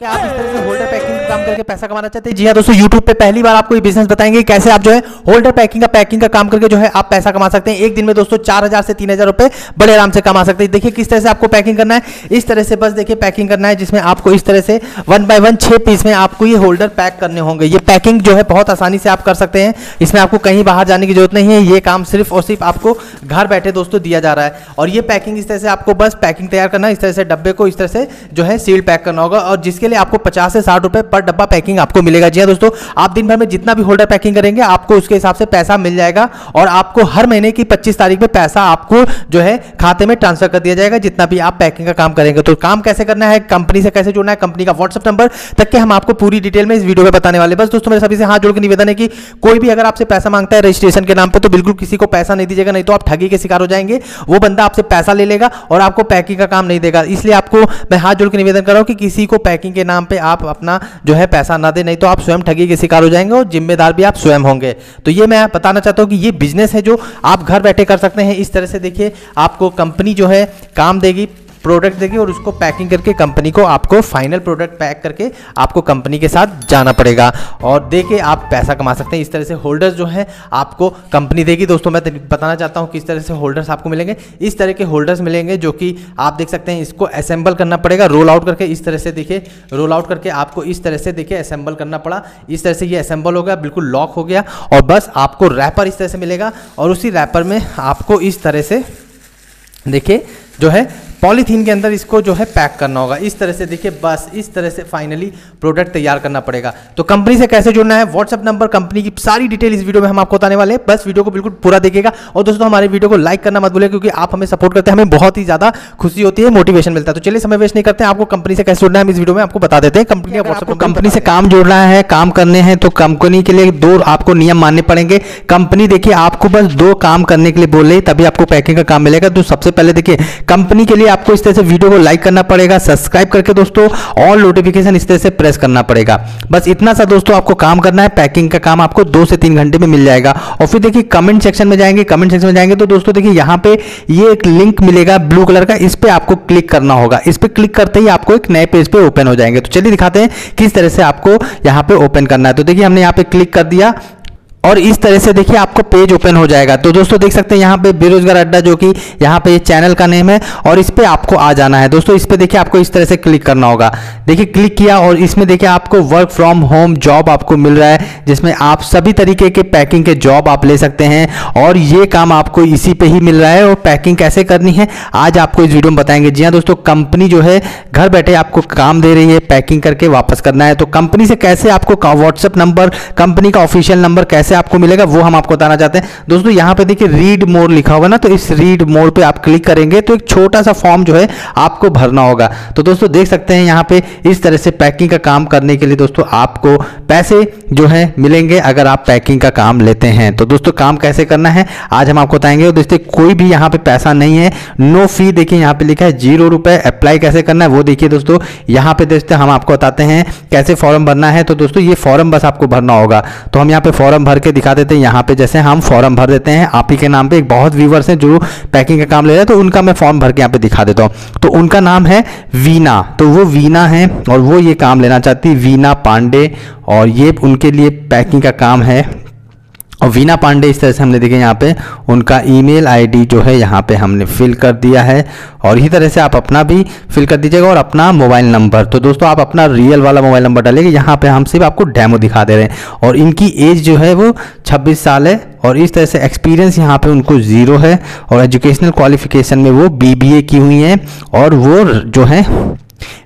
क्या आप इस तरह से होल्डर पैकिंग काम करके पैसा कमाना चाहते हैं? जी हाँ दोस्तों, YouTube पे पहली बार आपको ये बिज़नेस बताएँगे कैसे आप जो है होल्डर पैकिंग का पैकिंग का काम करके जो है आप पैसा कमा सकते हैं। एक दिन में दोस्तों चार हज़ार से तीन हज़ार रुपए बड़े आराम से कमा सकते हैं। देखिए किस तरह से आपको पैकिंग करना है। इस तरह से बस देखिए पैकिंग करना है, जिसमें आपको इस तरह से वन बाय वन छह पीस में आपको ये होल्डर पैक करने होंगे। ये पैकिंग जो है बहुत आसानी से आप कर सकते हैं। इसमें आपको कहीं बाहर जाने की ज़रूरत नहीं है। ये काम सिर्फ़ और सिर्फ़ आपको घर बैठे दोस्तों दिया जा रहा है। और ये पैकिंग इस तरह से आपको बस पैकिंग तैयार करना है। इस तरह से डब्बे को इस तरह से जो है सील पैक करना होगा। और जिसके लिए आपको पचास से साठ रुपए पर डब्बा पैकिंग आपको मिलेगा। जी हाँ दोस्तों, आप दिन भर में जितना भी होल्डर पैकिंग करेंगे, आपको उसके हिसाब से पैसा मिल जाएगा और आपको हर महीने की 25 तारीख में पैसा आपको जो है खाते में ट्रांसफ़र कर दिया जाएगा, जितना भी आप पैकिंग का काम करेंगे। तो काम कैसे करना है, कंपनी से कैसे जुड़ना है, कंपनी का व्हाट्सअप नंबर, तक के हम आपको पूरी डिटेल में इस वीडियो में बताने वाले बस दोस्तों, मेरे सभी से हाथ जोड़ के निवेदन है कि कोई भी अगर आपसे पैसा माँगता है रजिस्ट्रेशन के नाम पर तो बिल्कुल किसी को पैसा नहीं दीजिएगा, नहीं तो आप ठगी के शिकार हो जाएँगे। वो बंदा आपसे पैसा ले लेगा और आपको पैकिंग का काम नहीं देगा। इसलिए आपको मैं हाथ जोड़ के निवेदन कर रहा हूँ कि किसी को पैकिंग के नाम पर आप अपना जो है पैसा ना दे, नहीं तो आप स्वयं ठगी के शिकार हो जाएँगे और जिम्मेदार भी आप स्वयं होंगे। तो ये मैं बताना चाहता हूँ कि ये बिज़नेस है जो आप घर बैठे कर सकते हैं। इस तरह से देखिए, आपको कंपनी जो है काम देगी। प्रोडक्ट देगी और उसको पैकिंग करके कंपनी को, आपको फाइनल प्रोडक्ट पैक करके आपको कंपनी के साथ जाना पड़ेगा। और दे के आप पैसा कमा सकते हैं। इस तरह से होल्डर्स जो हैं, आपको कंपनी देगी। दोस्तों, मैं बताना चाहता हूँ किस तरह से होल्डर्स आपको मिलेंगे। इस तरह के होल्डर्स मिलेंगे जो कि आप देख सकते हैं, इसको असेंबल करना पड़ेगा। रोल आउट करके इस तरह से देखिए रोल आउट करके आपको इस तरह से देखिए असेंबल करना पड़ा। इस तरह से ये असेंबल हो गया, बिल्कुल लॉक हो गया। और बस आपको रैपर इस तरह से मिलेगा। और उसी रैपर में आपको इस तरह से देखिए, जो है पॉलीथीन के अंदर इसको जो है पैक करना होगा। इस तरह से देखिए बस इस तरह से फाइनली प्रोडक्ट तैयार करना पड़ेगा। तो कंपनी से कैसे जुड़ना है? व्हाट्सअप नंबर कंपनी की सारी डिटेल इस वीडियो में हम आपको बताने वाले हैं। बस वीडियो को बिल्कुल पूरा देखिएगा। और दोस्तों हमारे वीडियो को लाइक करना मत भूलिए क्योंकि आप हमें सपोर्ट करते हैं हमें बहुत ही ज़्यादा खुशी होती है मोटिवेशन मिलता है। तो चलिए समय वेस्ट नहीं करते हैं। आपको कंपनी से कैसे जुड़ना है इस वीडियो में आपको बता देते हैं। कंपनी का व्हाट्सअप कंपनी से काम जोड़ना है काम करने हैं तो कंपनी के लिए दो आपको नियम मानने पड़ेंगे। कंपनी देखिए आपको बस दो काम करने के लिए बोले तभी आपको पैकिंग का काम मिलेगा। तो सबसे पहले देखिए कंपनी के लिए आपको इस तरह से वीडियो को लाइक करना पड़ेगा सब्सक्राइब करके दोस्तों ऑल नोटिफिकेशन इस तरह से प्रेस करना पड़ेगा। बस इतना सा दोस्तों आपको काम करना है पैकिंग का काम आपको दो से तीन घंटे में मिल जाएगा। और फिर देखिए कमेंट सेक्शन में जाएँगे कमेंट सेक्शन में जाएँगे तो दोस्तों देखिए यहाँ पे ये एक लिंक मिलेगा ब्लू कलर का, इस पर आपको क्लिक करना होगा। इस पर क्लिक करते ही आपको एक नए पेज पे ओपन हो जाएँगे। तो चलिए दिखाते हैं किस तरह से आपको यहाँ पे ओपन करना है। तो देखिए हमने यहाँ पे क्लिक कर दिया। और इस तरह से देखिए आपको पेज ओपन हो जाएगा। तो दोस्तों देख सकते हैं यहाँ पे बेरोजगार अड्डा जो कि यहाँ पे ये चैनल का नेम है और इस पर आपको आ जाना है। दोस्तों इस पे देखिए आपको इस तरह से क्लिक करना होगा। देखिए क्लिक किया और इसमें देखिए आपको वर्क फ्रॉम होम जॉब आपको मिल रहा है, जिसमें आप सभी तरीके के पैकिंग के जॉब आप ले सकते हैं और ये काम आपको इसी पे ही मिल रहा है और पैकिंग कैसे करनी है, आज आपको इस वीडियो में बताएँगे। जी हाँ दोस्तों, कंपनी जो है, घर बैठे आपको काम दे रही है, पैकिंग करके वापस करना है। तो कंपनी से कैसे आपको व्हाट्सअप नंबर, कंपनी का ऑफिशियल नंबर कैसे आपको मिलेगा, वो हम आपको बताना चाहते हैं। दोस्तों, यहाँ पे देखिए रीड मोर लिखा होगा ना तो इस रीड मोर पे आप क्लिक करेंगे तो एक छोटा सा फॉर्म जो है आपको भरना होगा। तो दोस्तों, देख सकते हैं यहाँ पे इस तरह से पैकिंग का काम करने के लिए दोस्तों, आपको पैसे जो है मिलेंगे अगर आप पैकिंग का काम लेते हैं। तो दोस्तों, काम कैसे करना है, आज हम आपको बताएँगे। दोस्तों, कोई भी यहाँ पे पैसा नहीं है नो फ़ी देखिए यहाँ पे लिखा है ज़ीरो अप्लाई कैसे करना है, वो देखिए दोस्तों, यहाँ पे दोस्तों हम आपको बताते हैं कैसे फॉर्म भरना है। तो दोस्तों, ये फॉर्म बस आपको भरना होगा। तो हम यहाँ पे फॉर्म भर के दिखा देते हैं यहाँ पे जैसे हम फॉर्म भर देते हैं, आप ही के नाम पे एक बहुत व्यूवर्स हैं जो पैकिंग का काम ले रहे हैं तो उनका मैं फॉर्म भर के यहाँ पे दिखा देता हूँ। तो उनका नाम है वीना। तो वो वीना है और वो ये काम लेना चाहती, वीना पांडे और ये उनके लिए पैकिंग का काम है। और वीना पांडे इस तरह से हमने देखे यहाँ पे, उनका ईमेल आईडी जो है यहाँ पे हमने फिल कर दिया है। और इसी तरह से आप अपना भी फिल कर दीजिएगा और अपना मोबाइल नंबर। तो दोस्तों, आप अपना रियल वाला मोबाइल नंबर डालेंगे यहाँ पे हम सिर्फ़ आपको डेमो दिखा दे रहे हैं। और इनकी एज जो है वो 26 साल है और इस तरह से एक्सपीरियंस यहाँ पे उनको ज़ीरो है। और एजुकेशनल क्वालिफिकेशन में वो बीबीए की हुई हैं और वो जो है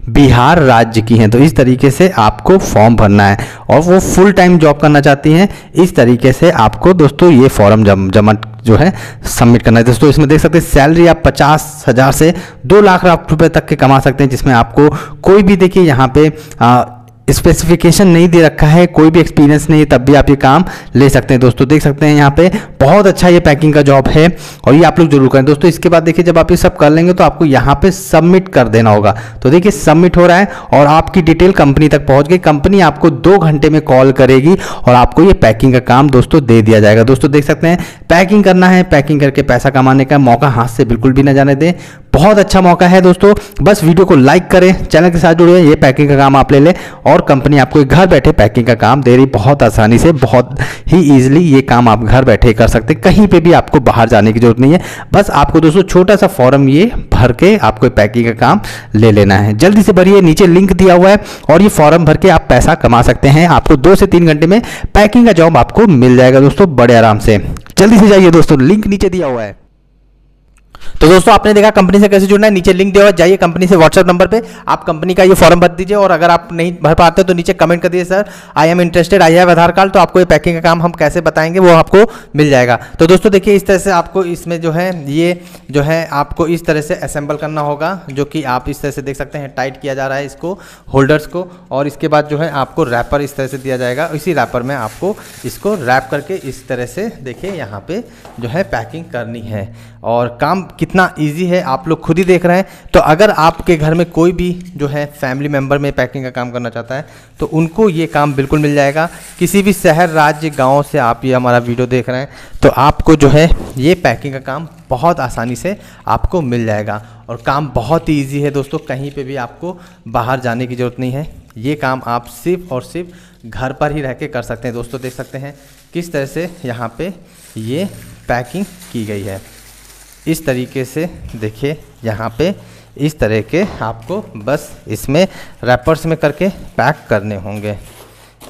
बिहार राज्य की हैं। तो इस तरीके से आपको फॉर्म भरना है। और वो फुल टाइम जॉब करना चाहती हैं इस तरीके से आपको दोस्तों ये फॉर्म जम जमा जो है सबमिट करना है। दोस्तों इसमें देख सकते हैं सैलरी आप पचास हज़ार से दो लाख रुपए तक के कमा सकते हैं जिसमें आपको कोई भी देखिए यहाँ पे आ, स्पेसिफिकेशन नहीं दे रखा है, कोई भी एक्सपीरियंस नहीं है, तब भी आप ये काम ले सकते हैं। दोस्तों, देख सकते हैं यहाँ पे बहुत अच्छा ये पैकिंग का जॉब है और ये आप लोग ज़रूर करें। दोस्तों, इसके बाद देखिए, जब आप ये सब कर लेंगे तो आपको यहाँ पे सबमिट कर देना होगा। तो देखिए सबमिट हो रहा है और आपकी डिटेल कंपनी तक पहुँच गई। कंपनी आपको दो घंटे में कॉल करेगी और आपको ये पैकिंग का काम, दोस्तों, दे दिया जाएगा। दोस्तों, देख सकते हैं पैकिंग करना है पैकिंग करके पैसा कमाने का मौका हाथ से बिल्कुल भी ना जाने दें। बहुत अच्छा मौका है दोस्तों। बस वीडियो को लाइक करें चैनल के साथ जुड़े ये पैकिंग का काम आप ले लें और कंपनी आपको घर बैठे पैकिंग का काम दे रही बहुत आसानी से, बहुत ही ईजिली ये काम आप घर बैठे कर सकते कहीं पर भी आपको बाहर जाने की ज़रूरत नहीं है। बस आपको दोस्तों छोटा सा फॉर्म ये भर के आपको पैकिंग का काम ले लेना है। जल्दी से भरिए, नीचे लिंक दिया हुआ है और ये फॉर्म भर के आप पैसा कमा सकते हैं। आपको दो से तीन घंटे में पैकिंग का जॉब आपको मिल जाएगा दोस्तों, बड़े आराम से। जल्दी से जाइए दोस्तों लिंक नीचे दिया हुआ है। तो दोस्तों, आपने देखा कंपनी से कैसे जुड़ना है? नीचे लिंक दिया जाइए कंपनी से व्हाट्सएप नंबर पे। आप कंपनी का ये फॉर्म भर दीजिए और अगर आप नहीं भर पाते तो नीचे कमेंट कर दीजिए, sir I am interested I have Aadhaar card तो आपको ये पैकिंग का काम हम कैसे बताएँगे, वो आपको मिल जाएगा। तो दोस्तों, देखिए, इस तरह से आपको इसमें जो है, ये जो है, आपको इस तरह से असेंबल करना होगा, जो कि आप इस तरह से देख सकते हैं टाइट किया जा रहा है इसको होल्डर्स को, और इसके बाद जो है, आपको रैपर इस तरह से दिया जाएगा। इसी रैपर में आपको इसको रैप करके इस तरह से, देखिए, यहाँ पे जो है पैकिंग करनी है। और काम कितना ईजी है, आप लोग खुद ही देख रहे हैं। तो अगर आपके घर में कोई भी जो है फैमिली मेंबर में पैकिंग का काम करना चाहता है तो उनको ये काम बिल्कुल मिल जाएगा। किसी भी शहर, राज्य, गाँव से आप ये हमारा वीडियो देख रहे हैं तो आपको जो है ये पैकिंग का काम बहुत आसानी से आपको मिल जाएगा। और काम बहुत ही ईजी है दोस्तों, कहीं पर भी आपको बाहर जाने की ज़रूरत नहीं है। ये काम आप सिर्फ़ और सिर्फ़ घर पर ही रह के कर सकते हैं। दोस्तों, देख सकते हैं किस तरह से यहाँ पे ये पैकिंग की गई है। इस तरीके से देखिए, यहाँ पे इस तरह के आपको बस इसमें रैपर्स में करके पैक करने होंगे।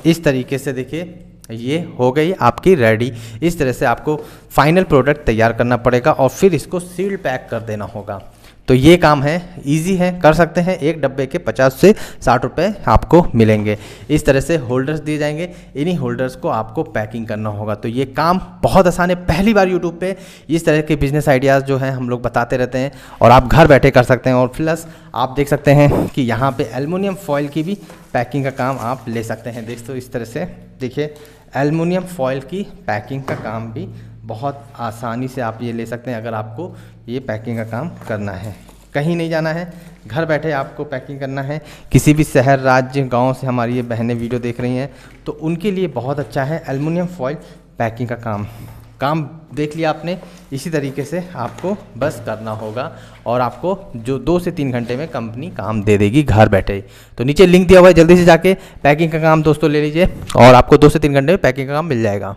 इस तरीके से देखिए, ये हो गई आपकी रेडी इस तरह से आपको फाइनल प्रोडक्ट तैयार करना पड़ेगा और फिर इसको सील पैक कर देना होगा। तो ये काम है इजी है, कर सकते हैं, एक डब्बे के 50 से 60 रुपए आपको मिलेंगे। इस तरह से होल्डर्स दिए जाएँगे, इन्हीं होल्डर्स को आपको पैकिंग करना होगा। तो ये काम बहुत आसान है, पहली बार यूट्यूब पे इस तरह के बिज़नेस आइडियाज़ जो हैं हम लोग बताते रहते हैं और आप घर बैठे कर सकते हैं और प्लस आप देख सकते हैं कि यहाँ पर एलमिनियम फॉयल की भी पैकिंग का काम आप ले सकते हैं। देख इस तरह से देखिए एलमिनियम फॉयल की पैकिंग का काम भी बहुत आसानी से आप ये ले सकते हैं अगर आपको ये पैकिंग का काम करना है। कहीं नहीं जाना है, घर बैठे आपको पैकिंग करना है। किसी भी शहर, राज्य, गाँव से हमारी ये बहनें वीडियो देख रही हैं तो उनके लिए बहुत अच्छा है एलमिनियम फॉयल पैकिंग का काम। काम देख लिया आपने, इसी तरीके से आपको बस करना होगा और आपको जो दो से तीन घंटे में कंपनी काम दे देगी घर बैठे तो नीचे लिंक दिया हुआ है, जल्दी से जाके पैकिंग का काम दोस्तों ले लीजिए और आपको दो से तीन घंटे में पैकिंग का काम मिल जाएगा।